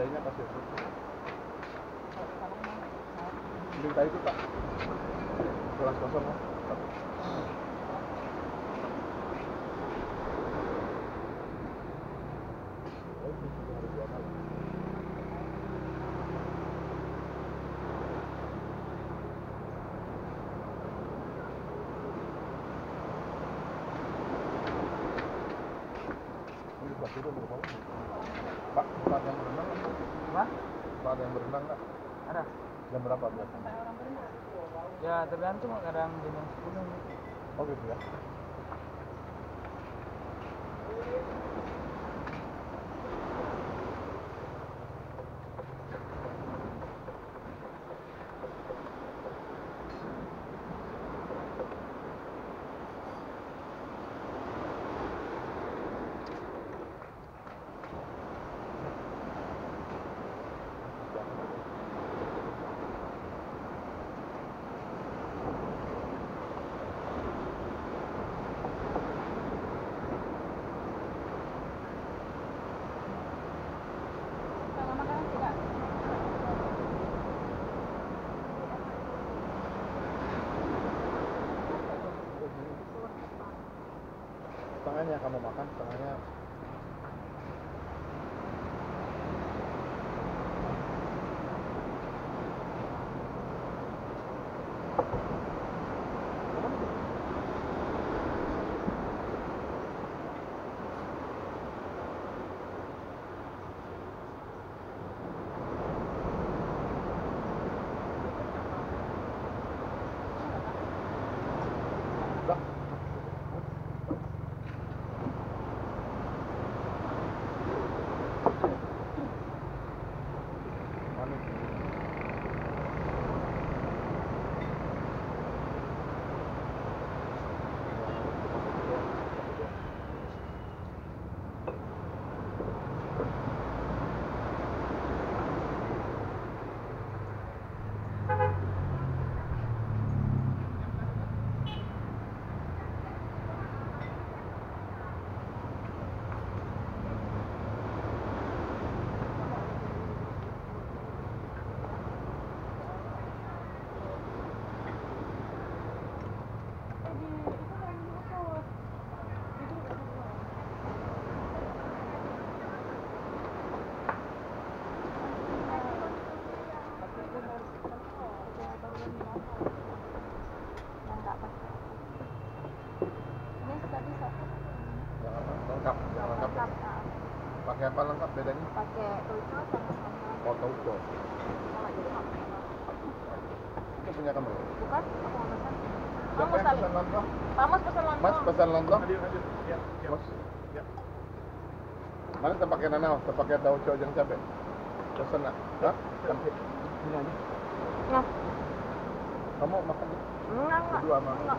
Pantainya kasih itu. Beli tadi itu tak. Kelas kosong ya. Oh, ini juga hari dua malam. Ini kelas itu belum mau. Pak, Pak ada yang berenang nggak? Apa? Pak ada yang berenang nggak? Ada. Jam berapa biasanya? Ya tergantung kadang jam 10 Oh gitu ya. Setengahnya kamu makan, setengahnya Yang apa? Lengkap, yang lengkap. Lengkap, ah. Pakai apa lengkap bedanya? Pakai tujuh sama sama. Oh, tauco. Itu punya kamu. Bukan? Aku mau pesan. Siapa yang pesan lontong? Mas pesan lontong. Mas pesan lontong? Hadir, hadir. Ya, ya. Mas. Ya. Mana terpakai nanau, terpakai tauco yang capek? Pesan nak? Hah? Ini aja. Nah, Kamu makan ya? enggak enggak. Berdua. Enggak.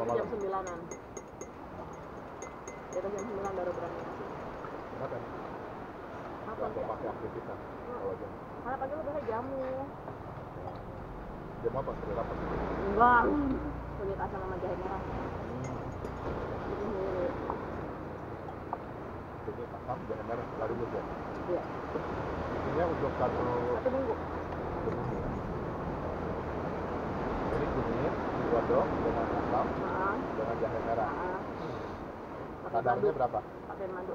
Sama nanti jam malam. sembilanan. Di atas jam sembilan baru berani ngasih. Kenapa? Apa pakai aktivitas. Kalau jam Karena pagi lu biasa jamu. jam apa? Sudah dapat. Enggak. Kulit asam sama jahe merah. Jadi. Jadi asam, jangan merah, lari dulu ya. Iya. Ini untuk satu Satu minggu. ini kunyit, digodok dengan asam, Heeh. dengan jahe merah. Pakai Kadarnya berapa? Pakai madu.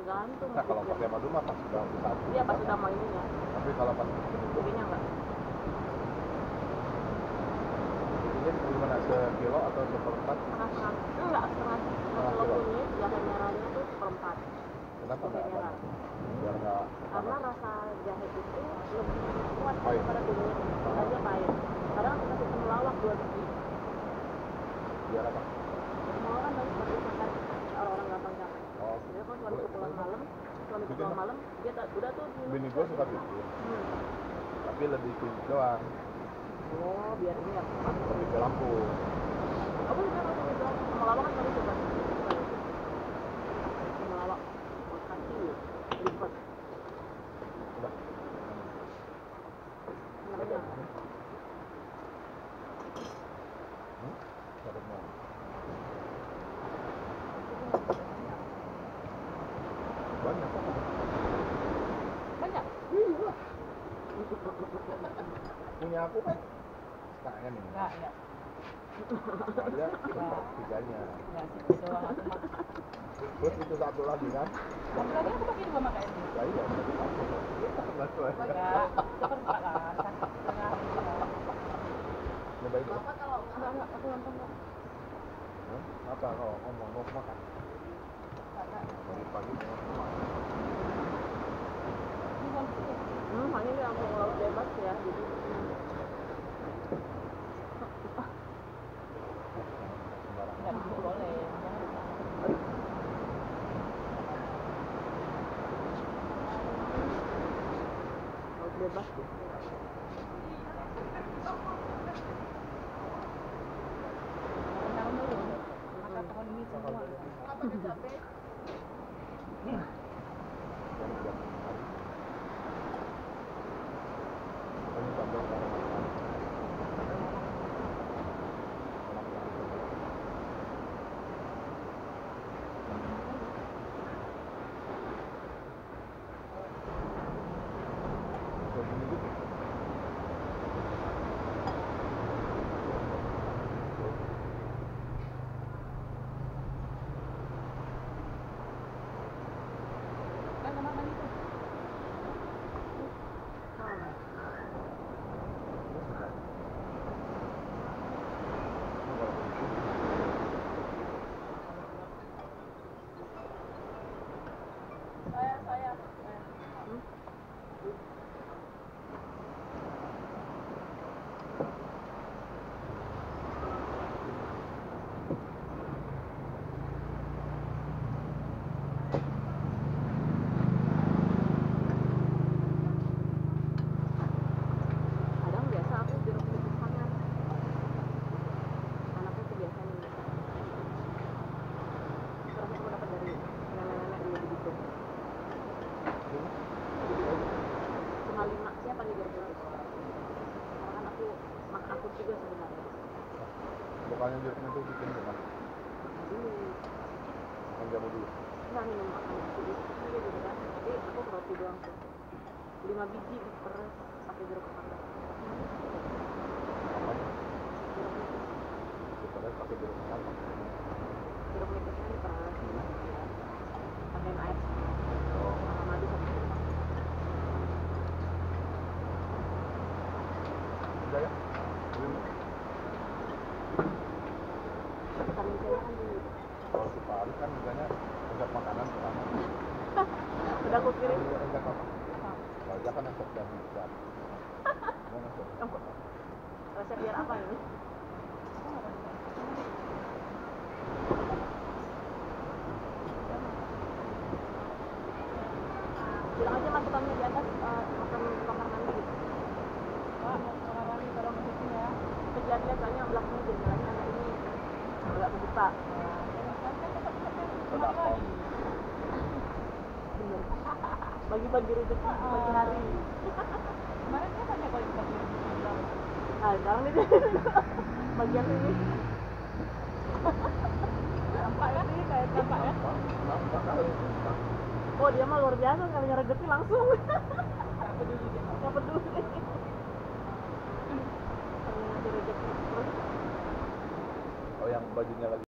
Tergantung. Nah kalau pakai madu mah pas sudah satu. Iya pas sudah mau ininya. Tapi kalau pas Jadinya enggak. ini gimana sekilo atau seperempat? Setengah-setengah. Enggak, setengah. Setengah Satu Kenapa nggak Pakai merah. panas? Biar nggak Karena rasa jahe itu lebih kuat Pahit. daripada kunyit. Aja pahit. Kadang kita kasih temulawak dua biji. Biar apa? Temulawak kan bagus buat makan orang-orang gampang capek. Oh, Jadi kalau suami pulang malam, suami Bikin pulang apa? malam, dia tak, udah tuh. Bini gue suka bikin, Hmm. tapi lebih kunyit doang, Oh, biar ini lebih ke lampu. Aku juga kalau suami bilang temulawak kan tadi coba. Temulawak. Makasih. Lipat. Udah. Kenapa? Hmm? Dapat mau. Banyak kok. Banyak. Iya. Punya aku kan nih. Enggak, enggak. Ada tiganya. Enggak sih, itu doang aku mah. Terus itu satu lagi kan? Satu lagi aku pakai dua makan itu. Ya iya, satu satu. Satu aja. Enggak, seperempat lah. Satu setengah. enggak. Nyobain dulu. Enggak, enggak, aku nonton kok. Hah? Apa ngomong mau makan? Pagi pagi mau makan. Ini nonton ya. Hmm, makanya dia langsung laut bebas ya. Jadi Sembarang. Enggak begitu boleh. Jangan lupa. laut bebas. Pohon ini semua tiap hari. Ini sambal kalau makan. Enak banget. Dua puluh menit. Kan makan itu. Saya, saya. Kadang biasa aku jeruk nipis hangat. Anakku tuh biasa nih. Terus aku dapat dari nenek-nenek dulu begitu. Cuma lima siapa nih jeruk nipis? Karena kan aku makan aku juga sebenarnya. Bukannya jeruknya tuh bikin rumah. Dulu Yang jamu dulu. nggak minum makan aku di juga gitu kan. Aku roti doang tuh. Lima biji diperes pakai jeruk hangat. Apanya? Kita pakai jeruk sama. Jeruk nipisnya diperes. Pakai air Oh. sama madu satu. Udah ya? Belum. Vitamin C kan dulu. Kalau kita hari kan misalnya resep makanan pertama. Udah aku kirim. Resep apa? Kalau dia kan besar. Mau resep biar apa ini? Bilang aja di atas eh, makan kamar mandi gitu. Kamar mandi sini ya. Kejadian soalnya anak ini kebuka. Udah. Bagi-bagi rezeki pagi hari. Kemarin saya tanya kalau bilang, Nah, sekarang ini bagian ini. nampak kan ini kayak nampak ya. Nampak. Oh dia mah luar biasa kalinya rezeki langsung. Nggak peduli dia. Nggak peduli. Oh yang bajunya lagi